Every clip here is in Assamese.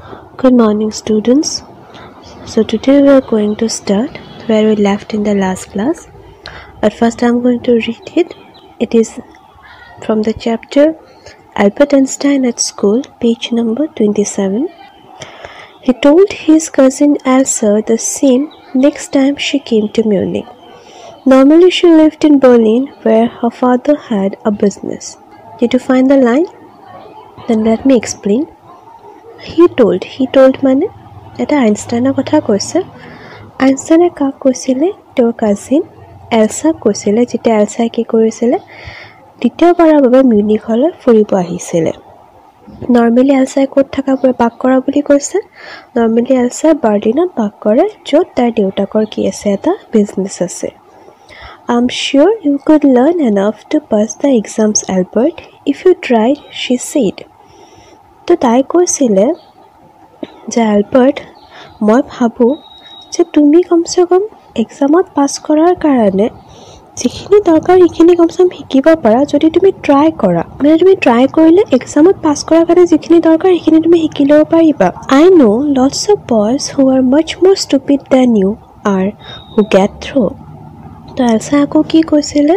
Good morning, students. So, today we are going to start where we left in the last class. But first, I'm going to read it. It is from the chapter Albert Einstein at School, page number 27. He told his cousin Elsa the same next time she came to Munich. Normally, she lived in Berlin where her father had a business. Did you find the line? Then let me explain. He told he told মানে এটা আইনষ্টাইনৰ কথা কৈছে। আইনষ্টাইনে কাক কৈছিলে? তেওঁৰ কাজিন এলচাক কৈছিলে যেতিয়া এলচাই কি কৰিছিলে? দ্বিতীয়বাৰৰ বাবে মিউনিকলৈ ফুৰিব আহিছিলে। নৰ্মেলি এলচাই ক'ত থকা বাস কৰা বুলি কৈছে? নৰ্মেলি এলচাই বাৰ্লিনত বাস কৰে য'ত তাৰ দেউতাকৰ কি আছে এটা বিজনেছ আছে। I am sure you could learn enough to pass the exams Albert if you try she said তো তাই কৈছিলে যে এলবাৰ্ট মই ভাবোঁ যে তুমি কমচে কম এক্সামত পাছ কৰাৰ কাৰণে যিখিনি দৰকাৰ সেইখিনি কমচে কম শিকিব পাৰা যদি তুমি ট্ৰাই কৰা। মানে তুমি ট্ৰাই কৰিলে এক্সামত পাছ কৰাৰ কাৰণে যিখিনি দৰকাৰ সেইখিনি তুমি শিকি ল'ব পাৰিবা। I know' lots of boys who are much more stupid than you are who get through তো এলচাই আকৌ কি কৈছিলে?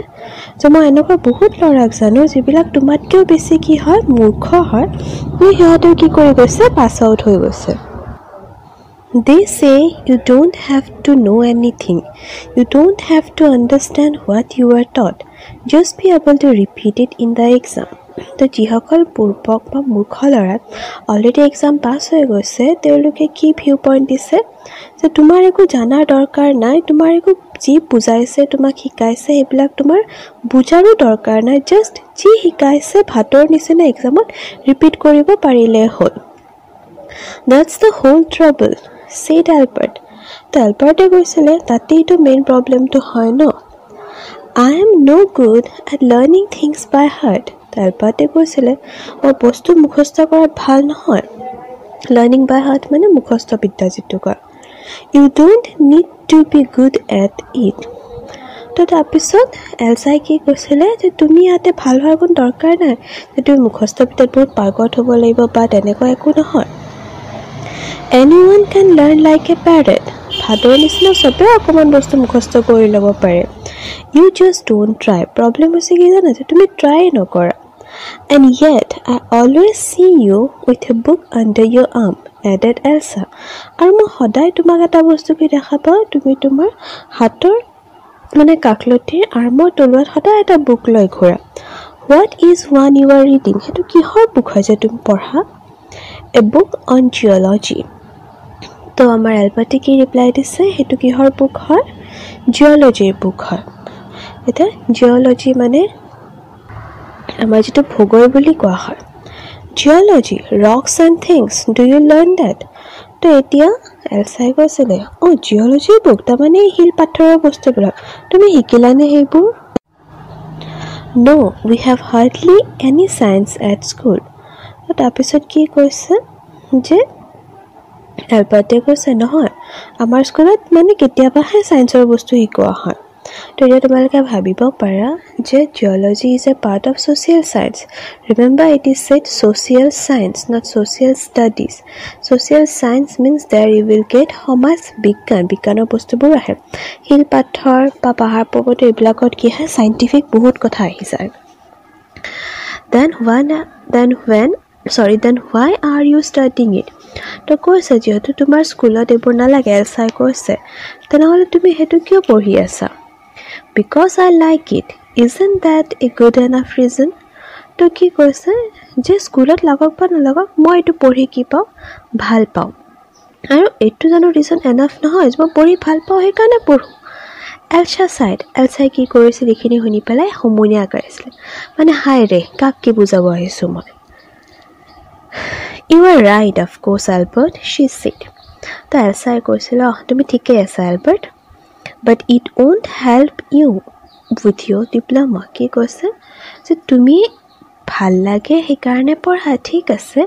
যে মই এনেকুৱা বহুত ল'ৰাক জানো যিবিলাক তোমাতকৈও বেছি কি হয় মূৰ্খ হয় কিন্তু সিহঁতেও কি কৰি গৈছে পাছ আউট হৈ গৈছে। They say you don't have to know' anything you don't have to understand what you are taught just be able to repeat it in the exam তো যিসকল পূৰ্বক বা মূৰ্খ ল'ৰাক অলৰেডি এক্সাম পাছ হৈ গৈছে তেওঁলোকে কি ভিউ পইণ্ট দিছে? যে তোমাৰ একো জনাৰ দৰকাৰ নাই তোমাৰ একো যি বুজাইছে তোমাক শিকাইছে সেইবিলাক তোমাৰ বুজাৰো দৰকাৰ নাই। জাষ্ট যি শিকাইছে ভাতৰ নিচিনা এক্সামত ৰিপিট কৰিব পাৰিলে হ'ল। That's the whole trouble said Albert তো এলবাৰ্টে কৈছিলে তাতেইতো মেইন প্ৰব্লেমটো হয় ন? I am no' good at learning things by heart এলবাৰ্টে কৈছিলে। মই বস্তু মুখস্থ কৰাত ভাল নহয়। লাৰ্ণিং বাই হাৰ্ট মানে মুখস্থ বিদ্যা যিটো কয় you don't need to be good at it তো তাৰপিছত এলচাই কি কৈছিলে যে তুমি ইয়াতে ভাল হোৱাৰ কোনো দৰকাৰ নাই যে তুমি মুখস্থ বিদ্যাত বহুত পাৰ্গত হ'ব লাগিব বা তেনেকুৱা একো নহয়। Any one can learn like a parrot ভাদৰ নিচিনা চবেই অকণমান বস্তু মুখস্থ কৰি ল'ব পাৰে। You just don't try problem হৈছে কি জানা যে তুমি ট্ৰাই নকৰা। And yet I always see you with a book under your arm added Elsa আৰু মই সদায় তোমাক এটা বস্তু কি দেখা পাওঁ? তুমি তোমাৰ হাতৰ মানে কাকলতিৰ আৰ্মৰ তলুৱাত সদায় এটা বুক লৈ ঘূৰা। What is one you are reading সেইটো কিহৰ বুক হয় যে তুমি পঢ়া? এ বুক অন জিঅ'লজি তো আমাৰ এলবাৰ্টে কি ৰিপ্লাই দিছে? সেইটো কিহৰ বুক হয়? জিঅ'লজিৰ বুক হয়। এতিয়া জিঅ'লজি মানে আমাৰ যিটো ভূগোল বুলি কোৱা হয়। Geology rocks and things do you learn that তো এতিয়া এলচাই কৈছিলে অঁ জিঅ'লজিৰ বুক তাৰমানে শিল পাথৰৰ বস্তুবিলাক। তুমি শিকিলানে সেইবোৰ? No' we have hardly any science at school তাৰপিছত কি কৈছে? যে এলবাৰ্টে কৈছে নহয় আমাৰ স্কুলত মানে কেতিয়াবাহে ছায়েন্সৰ বস্তু শিকোৱা হয়। তো এতিয়া তোমালোকে ভাবিব পাৰা যে geology is a part of social science remember it is set social science not social studies social science means there you will get সমাজ বিজ্ঞান বিজ্ঞানৰ বস্তুবোৰ আহে। শিল পাথৰ বা পাহাৰ পৰ্বত এইবিলাকত কি হয় চাইণ্টিফিক বহুত কথা আহি যায় then when then when sorry then why are you starting it তো কৈছে যিহেতু তোমাৰ স্কুলত এইবোৰ নালাগে এলচাই কৈছে। তেনেহ'লে তুমি সেইটো কিয় পঢ়ি আছা? Because I like it is that a good enough reason তো কি কৈছে? যে স্কুলত লাগক বা নালাগক মই এইটো পঢ়ি কি পাওঁ? ভাল পাওঁ। আৰু এইটো জানো ৰিজন এনাফ নহয় যে মই পঢ়ি ভাল পাওঁ সেইকাৰণে পঢ়োঁ। এলচা চাইড এলচাই কি কৰিছিল এইখিনি শুনি পেলাই সমনীয়া আগাইছিলে মানে হাই ৰে কাক কি বুজাব আহিছোঁ মই? You are right of course Albert she said তো এলচাই কৈছিল অঁ তুমি ঠিকেই আছা Albert but it won't help you with your diploma কি কৈছে? যে তুমি ভাল লাগে সেইকাৰণে পঢ়া ঠিক আছে।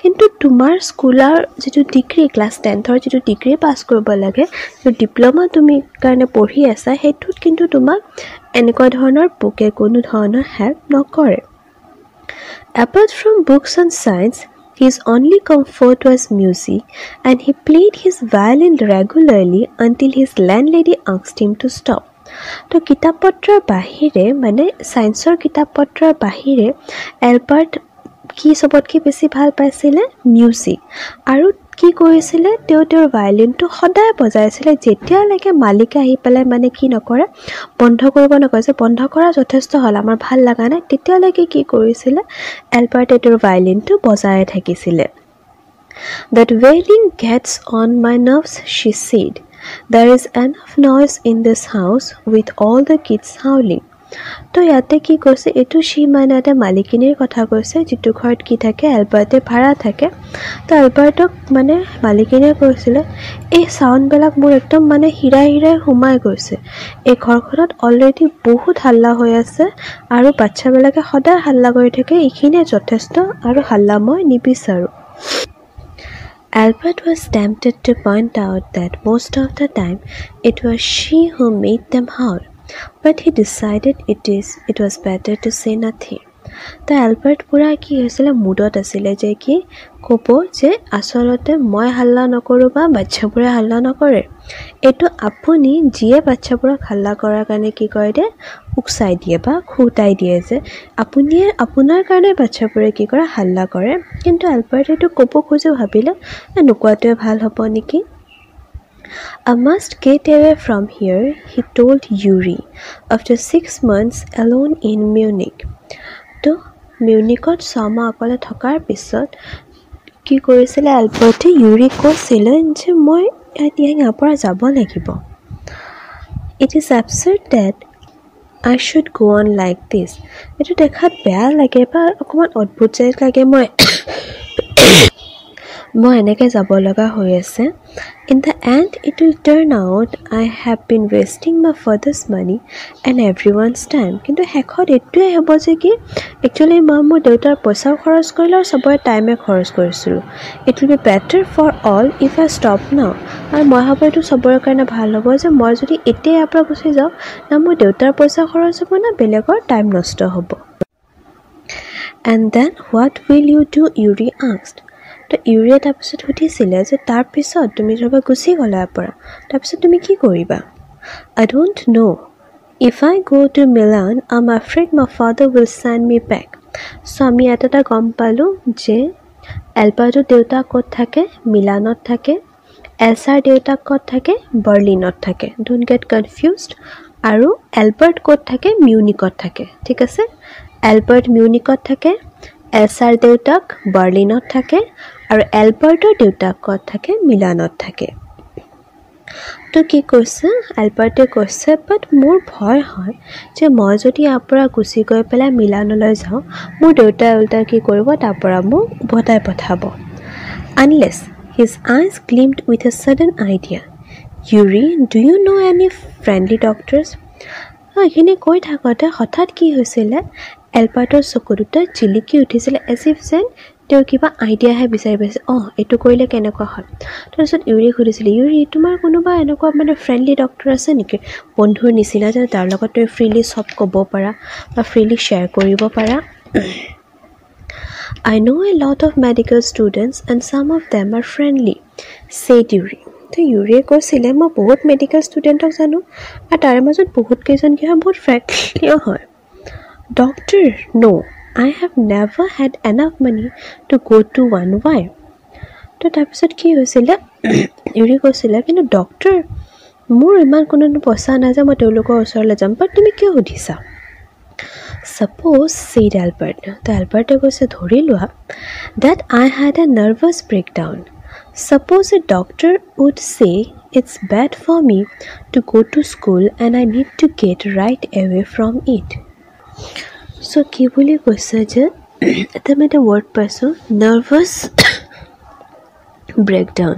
কিন্তু তোমাৰ স্কুলৰ যিটো ডিগ্ৰী ক্লাছ টেনথৰ যিটো ডিগ্ৰী পাছ কৰিব লাগে যিটো ডিপ্ল'মা তুমি কাৰণে পঢ়ি আছা সেইটোত কিন্তু তোমাক এনেকুৱা ধৰণৰ বুকে কোনো ধৰণৰ হেল্প নকৰে। Apart from books and science His only comfort was music, and he played his violin regularly until his landlady asked him to stop. তো কিতাপ পত্ৰৰ বাহিৰে মানে ছায়েন্সৰ কিতাপ পত্ৰৰ বাহিৰে এলবাৰ্ট কি চবতকৈ বেছি ভাল পাইছিলে মিউজিক আৰু কি কৰিছিলে? তেওঁ তেওঁৰ ভায়লিনটো সদায় বজাইছিলে। যেতিয়ালৈকে মালিকে আহি পেলাই মানে কি নকৰে বন্ধ কৰিব নকৰে যে বন্ধ কৰা যথেষ্ট হ'ল। আমাৰ ভাল লগা নাই। তেতিয়ালৈকে কি কৰিছিলে? এলবাৰ্টে তেওঁৰ ভায়লিনটো বজাই থাকিছিলে। That wailing gets on my nerves she said there is enough noise in this house with all the kids howling তো ইয়াতে কি কৈছে? এইটো সি মানে এটা মালিকিনীৰ কথা কৈছে যিটো ঘৰত কি থাকে এলবাৰ্টে ভাড়া থাকে। তো এলবাৰ্টক মানে মালিকিনীয়ে কৈছিলে এই চাউণ্ডবিলাক মোৰ একদম মানে হীৰাই হীৰাই সোমাই গৈছে। এই ঘৰখনত অলৰেডি বহুত হাল্লা হৈ আছে আৰু বাচ্ছাবিলাকে সদায় হাল্লা কৰি থাকে এইখিনিয়ে যথেষ্ট আৰু হাল্লা মই নিবিচাৰোঁ। Albert was tempted to point out that most of the time it was she who made them howl. But he decided it is it was better to say nothing. তো এলবাৰ্ট পূৰা কি হৈছিলে মুডত আছিলে যে কি ক'ব যে আচলতে মই হাল্লা নকৰোঁ বা বাচ্ছাবোৰে হাল্লা নকৰে। এইটো আপুনি যিয়ে বাচ্ছাবোৰক হাল্লা কৰাৰ কাৰণে কি কৰে দিয়ে উকচাই দিয়ে বা খুটাই দিয়ে যে আপুনিয়ে আপোনাৰ কাৰণে বাচ্ছাবোৰে কি কৰে হাল্লা কৰে। কিন্তু এলবাৰ্ট এইটো ক'ব খোজে ভাবিলে নোকোৱাটোৱে ভাল হ'ব নেকি? I must get away from here, he told Yuri after six months alone in Munich. তো মিউনিকত ছমাহ অকলে থকাৰ পিছত কি কৰিছিলে এলবাৰ্টে ইউৰিক কৈছিলে যে মই এতিয়া ইয়াৰ পৰা যাব লাগিব। It is absurd that I should go' on like this এইটো দেখাত বেয়া লাগে বা অকণমান অদ্ভুত যেন লাগে। মই মই এনেকৈ যাব লগা হৈ আছে। In the end it will turn out I have been wasting my father's money and everyone's time কিন্তু শেষত এইটোৱে হ'ব যে কি একচুৱেলি মই মোৰ দেউতাৰ পইচাও খৰচ কৰিলোঁ আৰু চবৰে টাইমে খৰচ কৰিছিলোঁ। It will be better for all if I stop now আৰু মই ভাবোঁ এইটো চবৰে কাৰণে ভাল হ'ব যে মই যদি এতিয়া ইয়াৰ পৰা গুচি যাওঁ না মোৰ দেউতাৰ পইচা খৰচ হ'ব না বেলেগৰ টাইম নষ্ট হ'ব। And then what will you do Yuri আক্সড তো ইউৰিয়ে তাৰপিছত সুধিছিলে যে তাৰপিছত তুমি ধৰবা গুচি গ'লা ইয়াৰ পৰা তাৰপিছত তুমি কি কৰিবা? আই don't know if I go' to Milan I'm afraid my father will send me back so' আমি এটা এটা গম পালোঁ যে এলবাৰ্টৰ দেউতাক ক'ত থাকে? মিলানত থাকে। এলছাৰ দেউতাক ক'ত থাকে? বাৰ্লিনত থাকে। ডোণ্ট গেট কনফিউজড আৰু এলবাৰ্ট ক'ত থাকে? মিউনিকত থাকে। ঠিক আছে? এলবাৰ্ট মিউনিকত থাকে। এলছাৰ দেউতাক বাৰ্লিনত থাকে। আৰু এলবাৰ্টৰ দেউতাক ক'ত থাকে মিলানত থাকে। তো কি কৈছে? এলবাৰ্টে কৈছে বাট মোৰ ভয় হয় যে মই যদি ইয়াৰ পৰা গুচি গৈ পেলাই মিলানলৈ যাওঁ মোৰ দেউতাই উল্টাই কি কৰিব? তাৰ পৰা মোক উভতাই পঠাব। Unless his eyes gleamed with a sudden idea Yuri do you know' any friendly doctors এইখিনি কৈ থাকোঁতে হঠাৎ কি হৈছিলে? এলবাৰ্টৰ চকু দুটা জিলিকি উঠিছিলে এজ ইফ যেন তেওঁ কিবা আইডিয়াহে বিচাৰি পাইছে। অঁ এইটো কৰিলে কেনেকুৱা হয় তাৰপিছত ইউৰিক সুধিছিলে ইউৰি তোমাৰ কোনোবা এনেকুৱা মানে ফ্ৰেণ্ডলি ডক্টৰ আছে নেকি? বন্ধুৰ নিচিনা যে তাৰ লগত তুমি ফ্ৰীলি চব ক'ব পাৰা বা ফ্ৰীলি শ্বেয়াৰ কৰিব পাৰা। I know' a lot of medical students and some of them are friendly said Yuri তো ইউৰিয়ে কৈছিলে মই বহুত মেডিকেল ষ্টুডেণ্টক জানো আৰু তাৰে মাজত বহুতকেইজন কি হয় বহুত ফ্ৰেণ্ডলিও হয়। Doctor no' I have never had enough money to go' to one why তো তাৰপিছত কি হৈছিলে? ইউৰি কৈছিলে কিন্তু ডক্টৰ মোৰ ইমান কোনো পইচা নাই যে মই তেওঁলোকৰ ওচৰলৈ যাম। বাট তুমি কিয় সুধিছা? ছাপ'জ ছেইড এলবাৰ্ট তো এলবাৰ্টে কৈছে ধৰি লোৱা that I had a nervous breakdown suppose a doctor would say it's bad for me to go' to school and I need to get right away from it so' কি বুলি কৈছে যে এটা মই এটা ৱৰ্ড পাইছোঁ নাৰ্ভাছ ব্ৰেকডাউন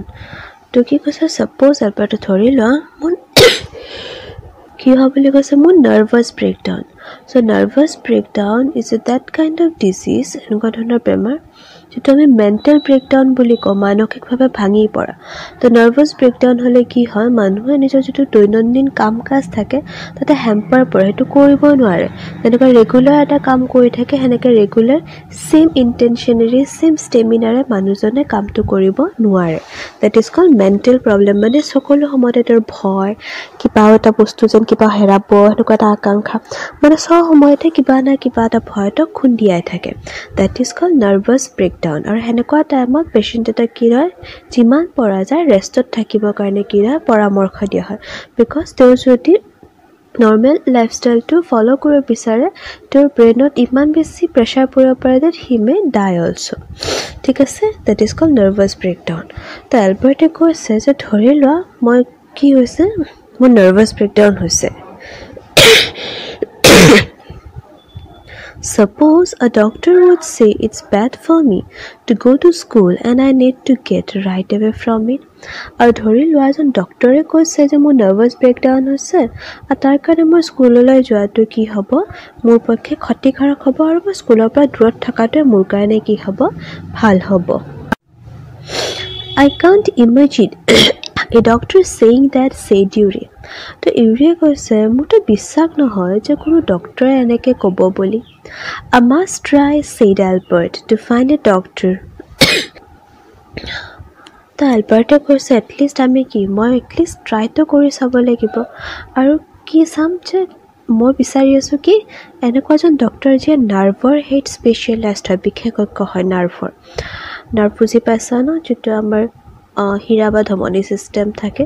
তো কি কৈছে ছাপ'জ এলবাৰ্টে ধৰি লোৱা মোৰ কি হোৱা বুলি কৈছে মোৰ nervous breakdown so' nervous breakdown is a that kind of disease এনেকুৱা ধৰণৰ বেমাৰ। যিটো আমি মেণ্টেল ব্ৰেকডাউন বুলি কওঁ মানসিকভাৱে ভাঙি পৰা। তো নাৰ্ভাছ ব্ৰেকডাউন হ'লে কি হয় মানুহে নিজৰ যিটো দৈনন্দিন কাম কাজ থাকে তাতে হেম্পাৰ পৰে সেইটো কৰিব নোৱাৰে। যেনেকুৱা ৰেগুলাৰ এটা কাম কৰি থাকে সেনেকৈ ৰেগুলাৰ ছেইম ইণ্টেনশ্যনেৰে ছেইম ষ্টেমিনাৰে মানুহজনে কামটো কৰিব নোৱাৰে। That is call mental problem মানে সকলো সময়তে তেওঁৰ ভয় কিবা এটা বস্তু যেন কিবা হেৰাব সেনেকুৱা এটা আকাংক্ষা। মানে চব সময়তে কিবা না কিবা এটা ভয়তক খুন্দিয়াই থাকে। That is call nervous breakdown down আৰু সেনেকুৱা টাইমত পেচেণ্ট এটা কি হয় যিমান পৰা যায় ৰেষ্টত থাকিবৰ কাৰণে কি হয় পৰামৰ্শ দিয়া হয়। বিকজ তেওঁ যদি নৰ্মেল লাইফষ্টাইলটো ফ'ল' কৰিব বিচাৰে তেওঁৰ ব্ৰেইনত ইমান বেছি প্ৰেছাৰ পৰিব পাৰে that he May dye also ঠিক আছে? That is call nervous breakdown তো এলবাৰ্টে কৈছে যে ধৰি লোৱা মই কি হৈছে? মোৰ নাৰ্ভাছ ব্ৰেকডাউন হৈছে। Suppose a doctor would say it's bad for me to go to school and I need to get right away from it. আৰু ধৰি লোৱা এজন ডক্টৰে কৈছে যে মোৰ নাৰ্ভাছ ব্ৰেকডাউন হৈছে আৰু তাৰ কাৰণে মই স্কুললৈ যোৱাটো কি হ'ব? মোৰ পক্ষে ক্ষতিকাৰক হ'ব আৰু মই স্কুলৰ পৰা দূৰত থকাটোৱে মোৰ কাৰণে কি হ'ব? ভাল হ'ব। I can't imagine a doctor saying that said Yuri তো ইউৰিয়ে কৈছে মোৰতো বিশ্বাস নহয় যে কোনো ডক্টৰে এনেকৈ ক'ব বুলি। I must try said Albert to find a doctor তো এলবাৰ্টে কৈছে এটলিষ্ট আমি কি? মই এটলিষ্ট ট্ৰাইটো কৰি চাব লাগিব। আৰু কি চাম যে মই বিচাৰি আছোঁ কি? এনেকুৱা এজন ডক্টৰ যিয়ে নাৰ্ভৰ হেড স্পেচিয়েলাইজড হয় বিশেষজ্ঞ হয় নাৰ্ভৰ। নাৰ্ভ বুজি পাইছা ন? যিটো আমাৰ হীৰা বা ধমনী ছিষ্টেম থাকে।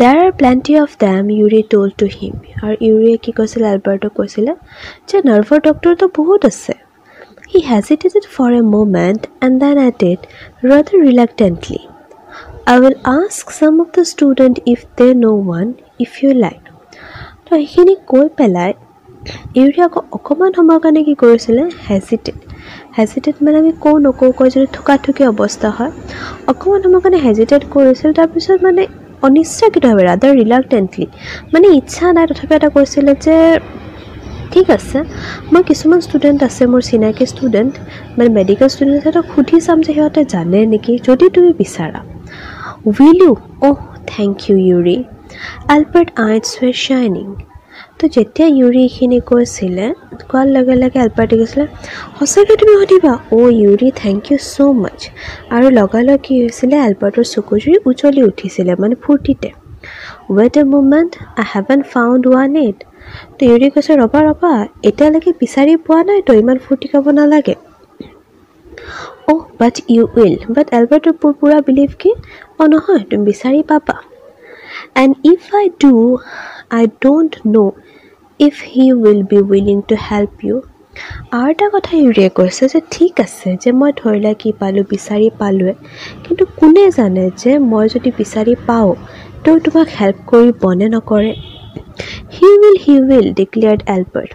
There are plenty of them Yuri told to him আৰু ইউৰিয়ে কি কৈছিলে এলবাৰ্টক কৈছিলে যে নাৰ্ভৰ ডক্টৰটো বহুত আছে। He hesitated for a moment and then at it rather reluctantly I will ask some of the student if they know' one if you like তো সেইখিনি কৈ পেলাই ইউৰি আকৌ অকণমান সময়ৰ কাৰণে কি কৰিছিলে হেজিটেট হেজিটেট মানে আমি কওঁ নকওঁ কৈ যদি থকাথকি অৱস্থা হয়। অকণমান সময়ৰ কাৰণে হেজিটেট কৰিছিল তাৰপিছত মানে অনিচ্ছাকৃতভাৱে ৰাদাৰ ৰিলাক্টেণ্টলি মানে ইচ্ছা নাই তথাপি এটা কৈছিলে যে ঠিক আছে মই কিছুমান ষ্টুডেণ্ট আছে মোৰ চিনাকি ষ্টুডেণ্ট মানে মেডিকেল ষ্টুডেণ্ট সিহঁতক সুধি চাম যে সিহঁতে জানে নেকি যদি তুমি বিচাৰা। Will you oh thank you Yuri Albert eyes were শ্বাইনিং তো যেতিয়া ইউৰি এইখিনি কৈছিলে কোৱাৰ লগে লগে এলবাৰ্টে কৈছিলে সঁচাকৈ তুমি সুধিবা? অ' ইউৰি থেংক ইউ ছ' মাছ আৰু লগালগ কি হৈছিলে এলবাৰ্টৰ চকুজুৰি উজলি উঠিছিলে মানে ফূৰ্তিতে। Wait a moment I haven't found one yet তো ইউৰি কৈছে ৰ'বা ৰ'বা এতিয়ালৈকে বিচাৰি পোৱা নাই তো ইমান ফূৰ্তি খাব নালাগে। অ' বাট ইউ উইল বাট এলবাৰ্টৰ পূৰা বিলিভ কি? অঁ নহয় তুমি বিচাৰি পাবা। And if I do I don't know' if he will be willing to help you আৰু এটা কথা ইউৰিয়ে কৈছে যে ঠিক আছে যে মই ধৰিলে কি পালোঁ বিচাৰি পালোঁৱে। কিন্তু কোনে জানে যে মই যদি বিচাৰি পাওঁ তেওঁ তোমাক হেল্প কৰিবনে নকৰে? He will he will declared Albert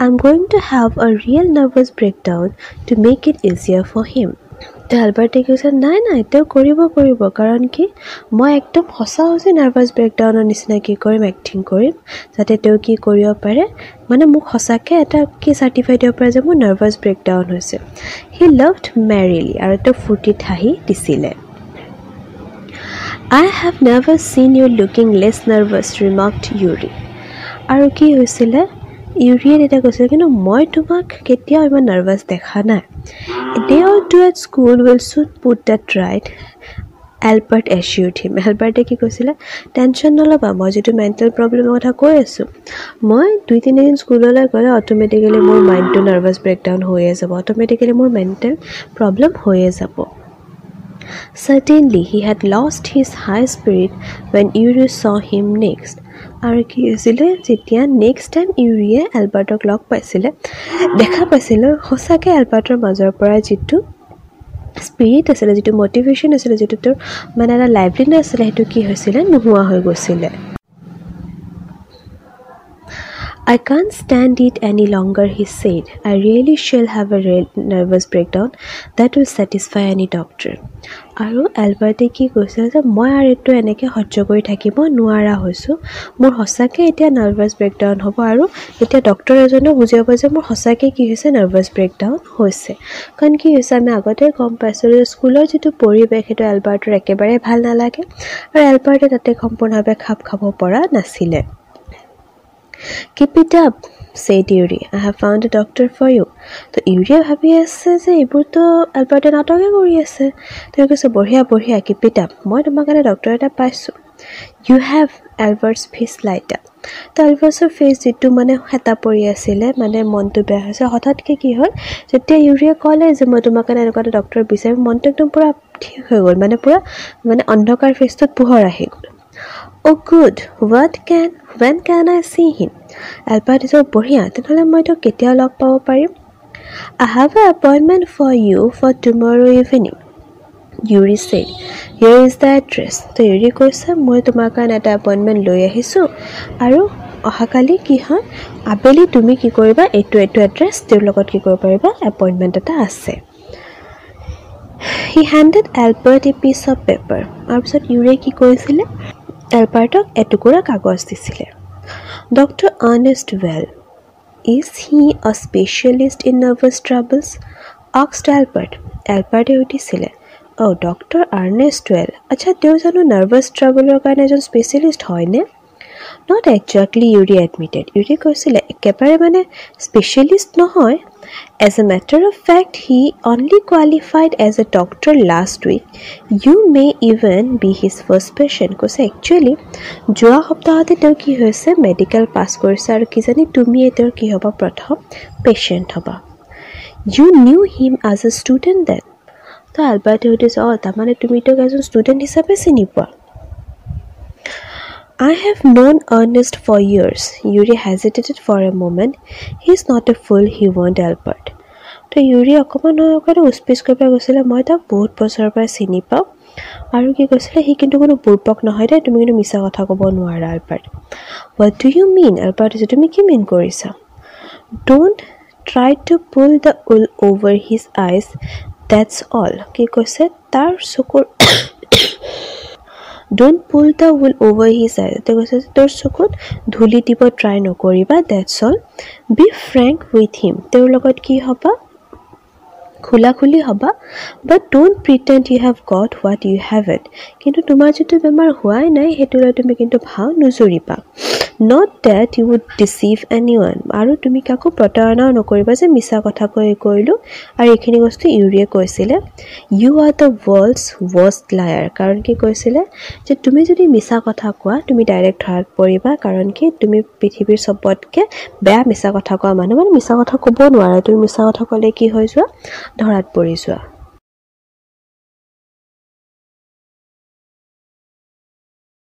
I am going to have a real nervous breakdown to make it easier for him তো এলবাৰ্টে কৈছে নাই নাই তেওঁ কৰিব কৰিব। কাৰণ কি মই একদম সঁচা সঁচি নাৰ্ভাছ ব্ৰেকডাউনৰ নিচিনা কি কৰিম এক্টিং কৰিম যাতে তেওঁ কি কৰিব পাৰে। মানে মোক সঁচাকৈ এটা কি চাৰ্টিফাই দিব পাৰে যে মোৰ নাৰ্ভাছ ব্ৰেকডাউন হৈছে। হি লাভড মেৰিলি আৰু তেওঁ ফূৰ্তিত হাঁহি দিছিলে। I have never seen you looking less nervous remarked Yuri আৰু কি হৈছিলে? ইউৰিয়ে তেতিয়া কৈছিলে কিন্তু মই তোমাক কেতিয়াও ইমান নাৰ্ভাছ দেখা নাই। Or two at school will soon put that right Albert assured him এলবাৰ্টে কি কৈছিলে? টেনশ্যন নল'বা মই যিটো মেণ্টেল প্ৰব্লেমৰ কথা কৈ আছোঁ মই দুই তিনিদিন স্কুললৈ গ'লে অট'মেটিকেলি মোৰ মাইণ্ডটো নাৰ্ভাছ ব্ৰেকডাউন হৈয়ে যাব। অট'মেটিকেলি মোৰ মেণ্টেল প্ৰব্লেম হৈয়ে যাব। Certainly he had lost his high spirit when Yuri saw him next আৰু কি হৈছিলে যেতিয়া নেক্সট টাইম ইউৰিয়ে এলবাৰ্টক লগ পাইছিলে দেখা পাইছিলে সঁচাকৈ এলবাৰ্টৰ মাজৰ পৰা যিটো স্পিৰিট আছিলে যিটো মটিভেশ্যন আছিলে যিটো তোৰ মানে এটা লাইভলিনেছ আছিলে সেইটো কি হৈছিলে নোহোৱা হৈ গৈছিলে। I can't stand it any longer, he said. I really shall have a real nervous breakdown that will satisfy any doctor. আৰু এলবাৰ্টে কি কৈছিল যে মই আৰু এইটো এনেকৈ সহ্য কৰি থাকিব নোৱাৰা হৈছোঁ মোৰ সঁচাকৈ এতিয়া নাৰ্ভাছ ব্ৰেকডাউন হ'ব আৰু এতিয়া ডক্তৰ এজনেও বুজি পাব যে মোৰ সঁচাকৈ কি হৈছে নাৰ্ভাছ ব্ৰেকডাউন হৈছে কাৰণ কি হৈছে আমি আগতে গম পাইছোঁ যে স্কুলৰ যিটো পৰিৱেশ সেইটো এলবাৰ্টৰ একেবাৰে ভাল নালাগে আৰু এলবাৰ্টে তাতে সম্পূৰ্ণভাৱে খাপ খাব পৰা নাছিলে keep it up said Yuri I have found a doctor for you তো ইউৰিয়ে ভাবি আছে যে এইবোৰতো এলবাৰ্টে নাটকে কৰি আছে। তেওঁ কৈছে বঢ়িয়া বঢ়িয়া কিপ ইট আপ মই তোমাৰ কাৰণে ডক্টৰ এটা পাইছোঁ। You have Albert's face light up তো এলবাৰ্টছৰ ফেচ যিটো মানে হেতা পৰি আছিলে মানে মনটো বেয়া হৈছে। হঠাৎকৈ কি হ'ল যেতিয়া ইউৰিয়ে ক'লে যে মই তোমাৰ কাৰণে এনেকুৱা এটা ডক্টৰ বিচাৰিম মনটো একদম পূৰা ঠিক হৈ গ'ল। মানে পূৰা মানে অন্ধকাৰ ফেচটোত পোহৰ আহি গ'ল। অ' good what can when can I see him Albert is বঢ়িয়া তেনেহ'লে মই তোক কেতিয়াও লগ পাব পাৰিম I have a appointment for you for tomorrow' evening Yuri said here is the address তো ইউৰি কৈছে মই তোমাৰ কাৰণে এটা এপইণ্টমেণ্ট লৈ আহিছোঁ। আৰু অহাকালি কি হয়? আবেলি তুমি কি কৰিবা? এইটো এইটো এড্ৰেছ তেওঁৰ লগত কি কৰিব পাৰিবা? এপইণ্টমেণ্ট এটা আছে. He handed Albert a piece of paper তাৰপিছত ইউৰিয়ে কি কৰিছিলে এলবাৰ্টক এটুকুৰা কাগজ দিছিলে। Doctor Ernest well is he a specialist in nervous troubles? অক্সড Albert এলবাৰ্টে সুধিছিলে। অ' ডক্টৰ আৰ্নেষ্ট ৱেল আচ্ছা তেওঁ জানো নাৰ্ভাছ ট্ৰাবলৰ কাৰণে এজন স্পেচিয়েলিষ্ট হয়নে? নট একজেক্টলি ইউৰি এডমিটেড ইউৰি কৈছিলে একেবাৰে মানে স্পেচিয়েলিষ্ট নহয় as a matter of fact he only qualified as a doctor last week you may even be his first patient কৈছে একচুৱেলি যোৱা সপ্তাহতে তেওঁ কি হৈছে মেডিকেল পাছ কৰিছে আৰু কিজানি তুমিয়ে তেওঁৰ কি হ'ব প্ৰথম পেচেণ্ট হ'বা you knew him as a student then তো আলবাৰ্টে সুধিছে অঁ তাৰমানে তুমি তেওঁক এজন ষ্টুডেণ্ট হিচাপে চিনি পোৱা I have known Ernest for years. Yuri hesitated for a moment. He's not a fool, he warned Albert. তো ইউৰি অকণমান কাৰণে উচপিচ কৰিব গৈছিলে। মই তাক বহুত বছৰৰ পৰা চিনি পাওঁ। আৰু কি কৈছিলে? সি কিন্তু কোনো বুৰ্বক নহয় দেই। তুমি কিন্তু মিছা কথা ক'ব নোৱাৰা Albert what do you mean Albert হৈছে তুমি কি মিন কৰিছা? Don't try to pull the wool over his eyes that's all কি কৈছে? তাৰ চকুৰ don't pull the wool over his eye তেওঁ কৈছে তোৰ চকুত ধূলি দিব ট্ৰাই নকৰিবা that's all be frank with him তেওঁৰ লগত কি হ'বা? খোলা খুলি হ'বা but don't pretend you have got what you have it কিন্তু তোমাৰ যিটো বেমাৰ হোৱাই নাই সেইটোলৈ তুমি কিন্তু ভাও নুজুৰিবা। Not that you would deceive any one আৰু তুমি কাকো প্ৰতাৰণাও নকৰিবা যে মিছা কথা কৈ কৰিলোঁ। আৰু এইখিনি বস্তু ইউৰিয়ে কৈছিলে। You are the world's worst liar কাৰণ কি কৈছিলে? যে তুমি যদি মিছা কথা কোৱা তুমি ডাইৰেক্ট ধৰাত পৰিবা। কাৰণ কি তুমি পৃথিৱীৰ চবতকৈ বেয়া মিছা কথা কোৱা মানুহ। মানে মিছা কথা ক'ব নোৱাৰা। তুমি মিছা কথা ক'লে কি হৈ যোৱা? ধৰাত পৰি যোৱা